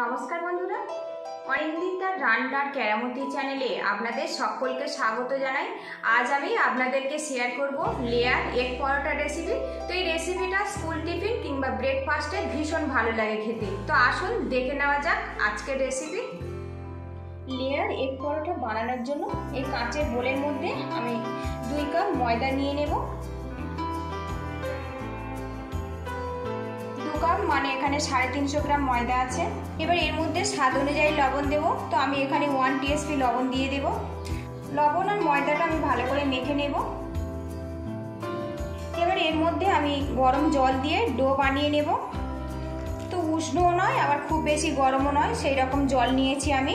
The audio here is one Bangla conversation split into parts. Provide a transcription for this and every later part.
নমস্কার বন্ধুরা। অরিন্দিন তার রান্নার কেরামতি চ্যানেলে আপনাদের সকলকে স্বাগত জানাই। আজ আমি আপনাদেরকে শেয়ার করব লেয়ার এগ পরোটা রেসিপি তো এই রেসিপিটা স্কুল টিফিন কিংবা ব্রেকফাস্টে ভীষণ ভালো লাগে খেতে। তো আসুন দেখে নেওয়া যাক আজকের রেসিপি লেয়ার এগ পরোটা বানানোর জন্য এই কাঁচের বোলের মধ্যে আমি দুই কাপ ময়দা নিয়ে নেব। কাপ মানে এখানে সাড়ে তিনশো গ্রাম ময়দা আছে। এবার এর মধ্যে স্বাদ অনুযায়ী লবণ দেব। তো আমি এখানে ওয়ান টিএসপি লবণ দিয়ে দেব। লবণ আর ময়দাটা আমি ভালো করে মেখে নেব। এবার এর মধ্যে আমি গরম জল দিয়ে ডো বানিয়ে নেব। তো উষ্ণও নয়, আবার খুব বেশি গরমও নয় সেই রকম জল নিয়েছি আমি।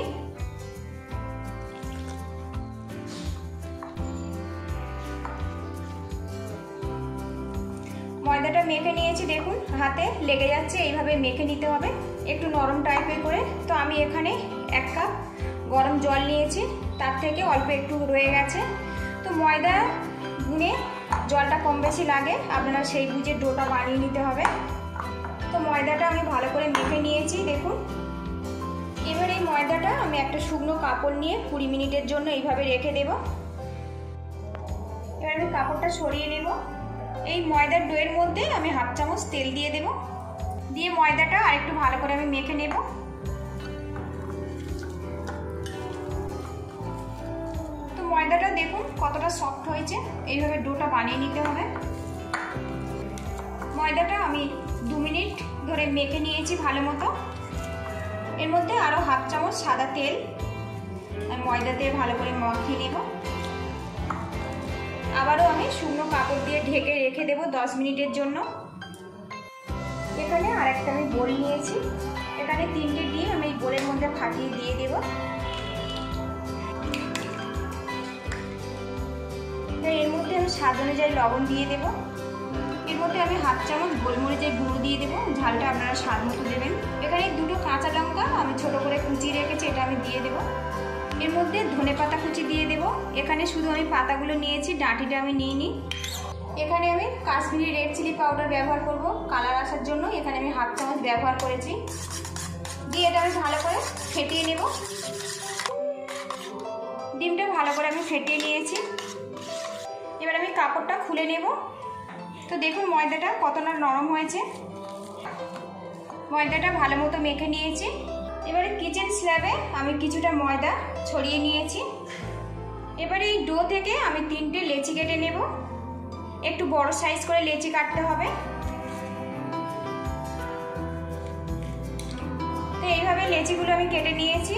ময়দাটা মেখে নিয়েছি, দেখুন, হাতে লেগে যাচ্ছে, এইভাবে মেখে নিতে হবে, একটু নরম টাইপের করে। তো আমি এখানে এক কাপ গরম জল নিয়েছি, তার থেকে অল্প একটু রয়ে গেছে। তো ময়দা গুনে জলটা কম বেশি লাগে, আপনারা সেই বুঝে ডোটা বানিয়ে নিতে হবে। তো ময়দাটা আমি ভালো করে মেখে নিয়েছি, দেখুন। এবার এই ময়দাটা আমি একটা শুকনো কাপড় নিয়ে কুড়ি মিনিটের জন্য এইভাবে রেখে দেব। এবার আমি কাপড়টা সরিয়ে নেব। এই ময়দার ডোয়ের মধ্যে আমি হাফ চামচ তেল দিয়ে দেব। দিয়ে ময়দাটা আর একটু ভালো করে আমি মেখে নেব। তো ময়দাটা দেখুন কতটা সফট হয়েছে। এইভাবে ডোটা বানিয়ে নিতে হবে। ময়দাটা আমি দু মিনিট ধরে মেখে নিয়েছি ভালো মতো। এর মধ্যে আরও হাফ চামচ সাদা তেল। ময়দা দিয়ে ভালো করে মাখিয়ে নেব। আবারও আমি শুকনো কাপড় দিয়ে ঢেকে রেখে দেবো দশ মিনিটের জন্য। এখানে আরেকটা আমি বোল নিয়েছি। এখানে তিনটে দিয়ে আমি এই বোলের মধ্যে ফাটিয়ে দিয়ে দেব। এর মধ্যে আমি স্বাদ অনুযায়ী লবণ দিয়ে দেব। এর মধ্যে আমি হাফ চামচ গোলমরিচের গুঁড়ো দিয়ে দেবো। ঝালটা আপনারা স্বাদ মতো দেবেন। এখানে দুটো কাঁচা লঙ্কা আমি ছোট করে কুচিয়ে রেখেছি, এটা আমি দিয়ে দেবো। এর মধ্যে ধনে পাতা কুচি দিয়ে দেব। এখানে শুধু আমি পাতাগুলো নিয়েছি, ডাঁটিটা আমি নিয়ে নিই। এখানে আমি কাশ্মীরি রেড চিলি পাউডার ব্যবহার করব, কালার আসার জন্য। এখানে আমি হাফ চামচ ব্যবহার করেছি। দিয়ে এটা আমি ভালো করে ফেটিয়ে নেব। ডিমটা ভালো করে আমি ফেটিয়ে নিয়েছি। এবার আমি কাপড়টা খুলে নেব। তো দেখুন, ময়দাটা কতটা নরম হয়েছে। ময়দাটা ভালো মতো মেখে নিয়েছি। এবারে কিচেন স্ল্যাবে আমি কিছুটা ময়দা ছড়িয়ে নিয়েছি। এবারে এই ডো থেকে আমি তিনটে লেচি কেটে নেব। একটু বড় সাইজ করে লেচি কাটতে হবে। তো এইভাবে লেচিগুলো আমি কেটে নিয়েছি।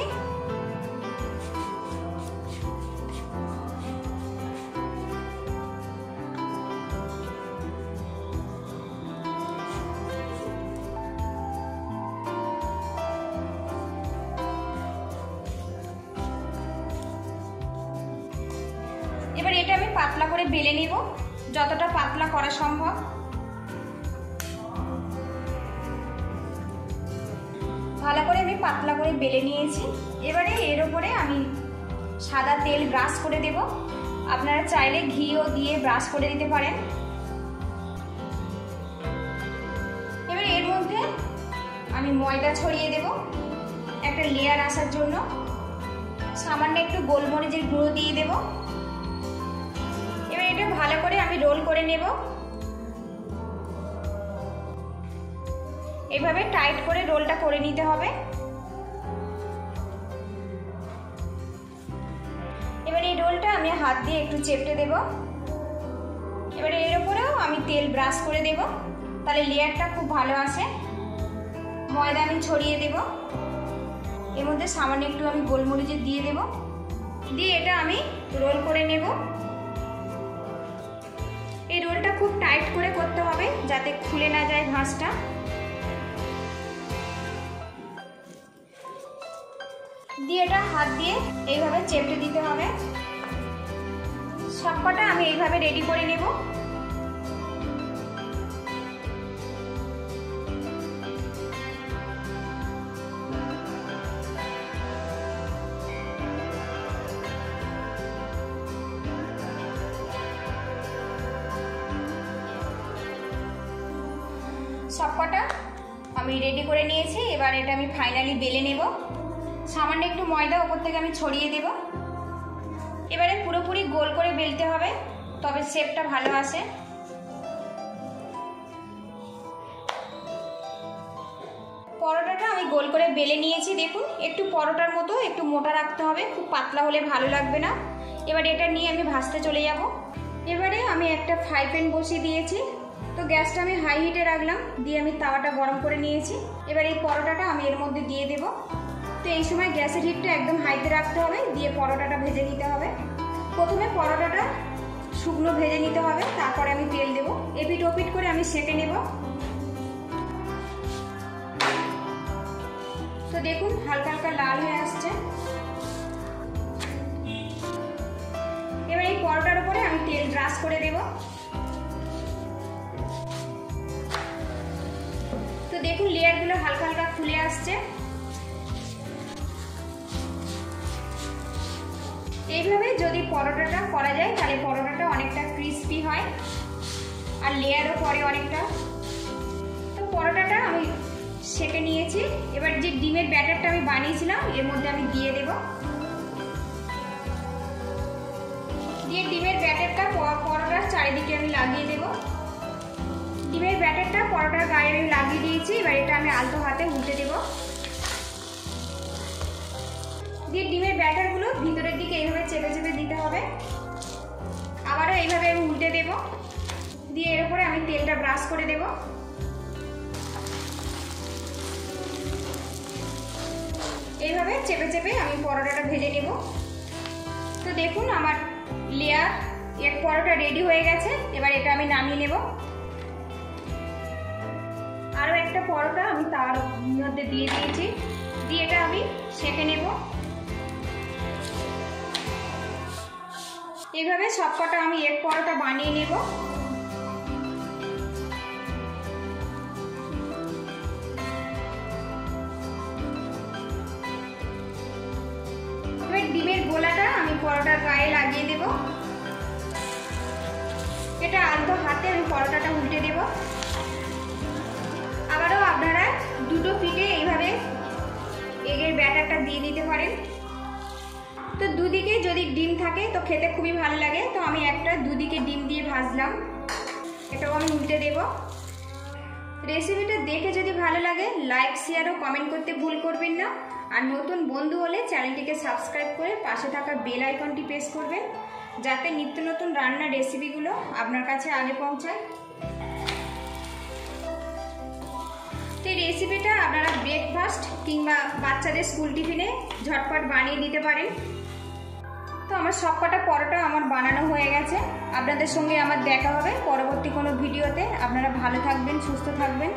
এবার এটা আমি পাতলা করে বেলে নেব, যতটা পাতলা করা সম্ভব। ভালো করে আমি পাতলা করে বেলে নিয়েছি। এবারে এর ওপরে আমি সাদা তেল ব্রাশ করে দেব। আপনারা চাইলে ঘিও দিয়ে ব্রাশ করে দিতে পারেন। এবার এর মধ্যে আমি ময়দা ছড়িয়ে দেব একটা লেয়ার আসার জন্য। সামান্য একটু গোলমরিচের গুঁড়ো দিয়ে দেবো। এটা ভালো করে আমি রোল করে নেব। এভাবে টাইট করে রোলটা করে নিতে হবে। এবার এই রোলটা আমি হাত দিয়ে একটু চেপটে দেব। এবারে এর উপরেও আমি তেল ব্রাশ করে দেব। তাহলে লেয়ারটা খুব ভালো আসে। ময়দা আমি ছড়িয়ে দেব। এর মধ্যে সামান্য একটু আমি গোলমরিচের দিয়ে দেব। দিয়ে এটা আমি রোল করে নেব। রোলটা খুব টাইট করে করতে হবে যাতে খুলে না যায় ভাঁজটা দিয়ে এটা হাত দিয়ে এইভাবে চেপটে দিতে হবে। সবকটা আমি এইভাবে রেডি করে নেব। সবকটা আমি রেডি করে নিয়েছি। এবার এটা আমি ফাইনালি বেলে নেব। সামান্য একটু ময়দা ওপর থেকে আমি ছড়িয়ে দেব। এবারে পুরোপুরি গোল করে বেলতে হবে, তবে শেপটা ভালো আসে। পরোটাটা আমি গোল করে বেলে নিয়েছি, দেখুন। একটু পরোটার মতো, একটু মোটা রাখতে হবে, খুব পাতলা হলে ভালো লাগবে না। এবার এটা নিয়ে আমি ভাজতে চলে যাব। এবারে আমি একটা ফ্রাই প্যান বসিয়ে দিয়েছি। তো গ্যাসটা আমি হাই হিটে রাখলাম, দিয়ে আমি তাওয়াটা গরম করে নিয়েছি। এবার এই পরোটাটা আমি এর মধ্যে দিয়ে দেব। তো এই সময় গ্যাসের হিটটা একদম হাইতে রাখতে হবে, দিয়ে পরোটাটা ভেজে নিতে হবে। প্রথমে পরোটাটা শুকনো ভেজে নিতে হবে, তারপরে আমি তেল দেবো। এপিট ওপিট করে আমি সেঁকে নেব। তো দেখুন, হালকা হালকা লাল হয়ে আসছে। এবার এই পরোটার উপরে আমি তেল ব্রাশ করে দেব। দেখুন লেয়ারগুলো হালকা হালকা খুলে আসছে। এইভাবে যদি পরোটাটা করা যায়, তাহলে পরোটাটা অনেকটা ক্রিস্পি হয় আর লেয়ারও পরে অনেকটা। তো পরোটাটা আমি সেকে নিয়েছি। এবার যে ডিমের ব্যাটারটা আমি বানিয়েছিলাম, এর মধ্যে আমি দিয়ে দেব। দিয়ে ডিমের ব্যাটারটা পরোটার চারিদিকে আমি লাগিয়ে দেব। ডিমের ব্যাটারটা পরোটার গায়ে আমি লাগিয়ে দিয়েছি, এবার এটা আমি আলতো হাতে উল্টে দেব। দিয়ে ডিমের ব্যাটারগুলো ভিতরের দিকে এইভাবে চেপে চেপে দিতে হবে। আবারও এইভাবে আমি উল্টে দেব। দিয়ে এর উপরে আমি তেলটা ব্রাশ করে দেবো। এইভাবে চেপে চেপে আমি পরোটাটা ভেজে নেব। তো দেখুন আমার লেয়ার এক পরোটা রেডি হয়ে গেছে। এবার এটা আমি নামিয়ে নেব। আরও একটা পরোটা আমি তার মধ্যে দিয়ে দিয়েছি। দিয়ে এটা আমি সেঁকে নেব। এইভাবে সবকটা আমি এক পরোটা বানিয়ে নেব। ডিমের গোলাটা আমি পরোটার গায়ে লাগিয়ে দেব। এটা আলতো হাতে আমি পরোটাটা উল্টে দেব। আবারও আপনারা দুটো পিঠে এইভাবে এগের ব্যাটারটা দিয়ে দিতে পারেন। তো দুদিকে যদি ডিম থাকে, তো খেতে খুবই ভালো লাগে। তো আমি একটা দুদিকে ডিম দিয়ে ভাজলাম। এটাও আমি উল্টে দেব। রেসিপিটা দেখে যদি ভালো লাগে, লাইক, শেয়ার ও কমেন্ট করতে ভুল করবেন না। আর নতুন বন্ধু হলে চ্যানেলটিকে সাবস্ক্রাইব করে পাশে থাকা বেল আইকনটি প্রেস করবেন। যাতে নিত্য নতুন রান্নার রেসিপিগুলো আপনার কাছে আগে পৌঁছায়। এই রেসিপিটা আপনারা ব্রেকফাস্ট কিংবা বাচ্চাদের স্কুল টিফিনে ঝটপট বানিয়ে দিতে পারেন। তো আমার সবকটা পরোটা আমার বানানো হয়ে গেছে। আপনাদের সঙ্গে আমার দেখা হবে পরবর্তী কোনো ভিডিওতে আপনারা ভালো থাকবেন, সুস্থ থাকবেন।